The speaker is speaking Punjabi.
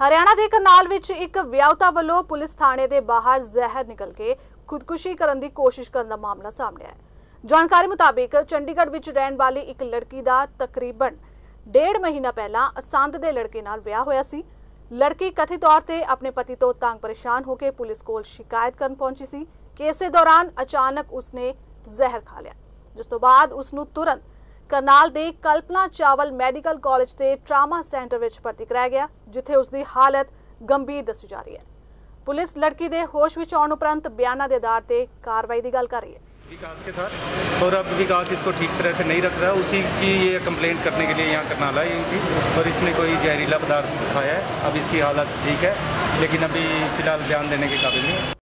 ਹਰਿਆਣਾ ਦੇ ਕਰਨਾਲ ਵਿੱਚ ਇੱਕ ਵਿਆਹੁਤਾ ਵੱਲੋਂ ਪੁਲਿਸ ਥਾਣੇ ਦੇ ਬਾਹਰ ਜ਼ਹਿਰ ਨਿਕਲ ਕੇ ਖੁਦਕੁਸ਼ੀ ਕਰਨ ਦੀ ਕੋਸ਼ਿਸ਼ ਕਰਨ ਦਾ ਮਾਮਲਾ ਸਾਹਮਣੇ ਆਇਆ। ਜਾਣਕਾਰੀ ਮੁਤਾਬਿਕ ਚੰਡੀਗੜ੍ਹ ਵਿੱਚ ਰਹਿਣ ਵਾਲੀ ਇੱਕ ਲੜਕੀ ਦਾ ਤਕਰੀਬਨ ਡੇਢ ਮਹੀਨਾ ਪਹਿਲਾਂ ਅਸੰਧ ਦੇ ਲੜਕੇ ਨਾਲ ਵਿਆਹ ਹੋਇਆ ਸੀ। ਲੜਕੀ ਕਥਿਤ ਤੌਰ ਤੇ ਆਪਣੇ ਪਤੀ ਤੋਂ ਤੰਗ ਪਰੇਸ਼ਾਨ ਹੋ ਕੇ ਪੁਲਿਸ ਕੋਲ ਸ਼ਿਕਾਇਤ ਕਰਨ ਪਹੁੰਚੀ ਸੀ। ਕਿ ਇਸੇ ਦੌਰਾਨ ਅਚਾਨਕ ਉਸਨੇ ਜ਼ਹਿਰ ਖਾ ਲਿਆ, ਜਿਸ ਤੋਂ ਬਾਅਦ ਉਸ ਨੂੰ ਤੁਰੰਤ ਕਰਨਾਲ ਦੇ ਕਲਪਨਾ ਚਾਵਲ ਮੈਡੀਕਲ ਕਾਲਜ ਦੇ ਟਰਾਮਾ ਸੈਂਟਰ ਵਿੱਚ ਭਰਤੀ ਕਰਾਇਆ ਗਿਆ ਜਿੱਥੇ ਉਸ ਦੀ ਹਾਲਤ ਗੰਭੀਰ ਦੱਸੀ ਜਾ ਰਹੀ ਹੈ ਪੁਲਿਸ ਲੜਕੀ ਦੇ ਹੋਸ਼ ਵਿੱਚ ਆਉਣ ਉਪਰੰਤ ਬਿਆਨਾਂ ਦੇ ਆਧਾਰ ਤੇ ਕਾਰਵਾਈ ਦੀ ਗੱਲ ਕਰ ਰਹੀ ਹੈ विकास के साथ और अब विकास इसको ठीक तरह से नहीं रख रहा उसी की ये कंप्लेंट करने के लिए यहाँ करनाल आई हुई थी और इसने कोई जहरीला पदार्थ खाया है अब इसकी हालत ठीक है लेकिन अभी फिलहाल ध्यान देने के काबिल नहीं है